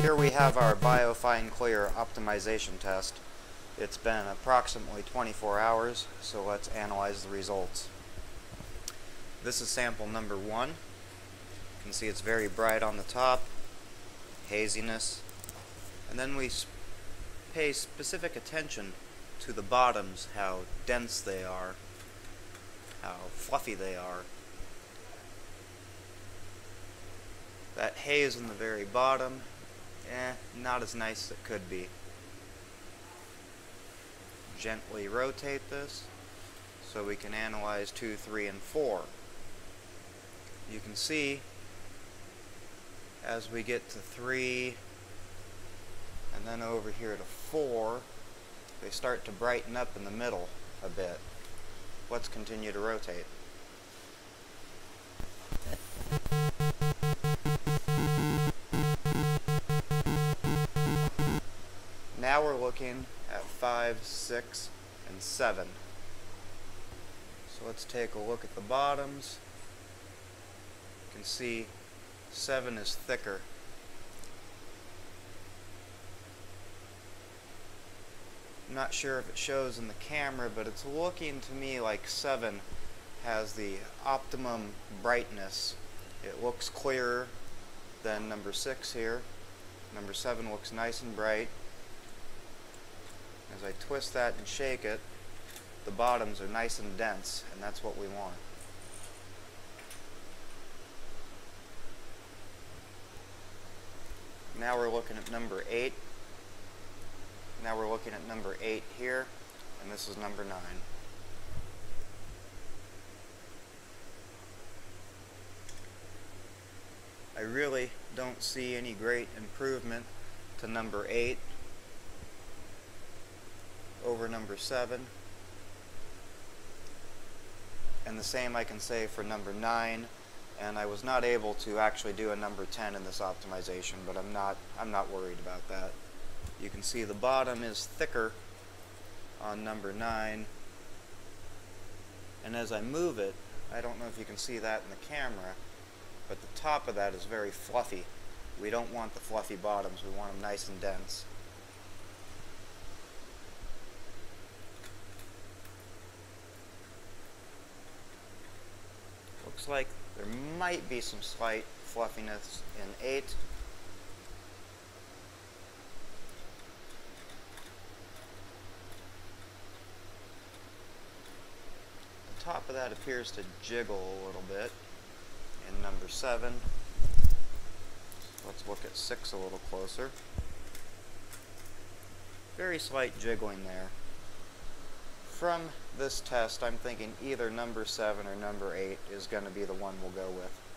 Here we have our Biofine Clear optimization test. It's been approximately 24 hours, so let's analyze the results. This is sample number one. You can see it's very bright on the top, haziness, and then we pay specific attention to the bottoms, how dense they are, how fluffy they are. That haze in the very bottom, eh, not as nice as it could be. Gently rotate this so we can analyze 2, 3, and 4. You can see as we get to 3 and then over here to 4 they start to brighten up in the middle a bit. Let's continue to rotate. Now we're looking at 5, 6, and 7. So let's take a look at the bottoms. You can see 7 is thicker. I'm not sure if it shows in the camera, but it's looking to me like 7 has the optimum brightness. It looks clearer than number 6 here. Number 7 looks nice and bright. As I twist that and shake it, the bottoms are nice and dense, and that's what we want. Now we're looking at number 8. Now we're looking at number 8 here, and this is number 9. I really don't see any great improvement to number 8 over number 7. And the same I can say for number 9. And I was not able to actually do a number 10 in this optimization, but I'm not, I'm not worried about that. You can see the bottom is thicker on number 9. And as I move it, I don't know if you can see that in the camera, but the top of that is very fluffy. We don't want the fluffy bottoms, we want them nice and dense. Looks like there might be some slight fluffiness in 8. The top of that appears to jiggle a little bit in number 7. Let's look at 6 a little closer. Very slight jiggling there from this test, I'm thinking either number 7 or number 8 is going to be the one we'll go with.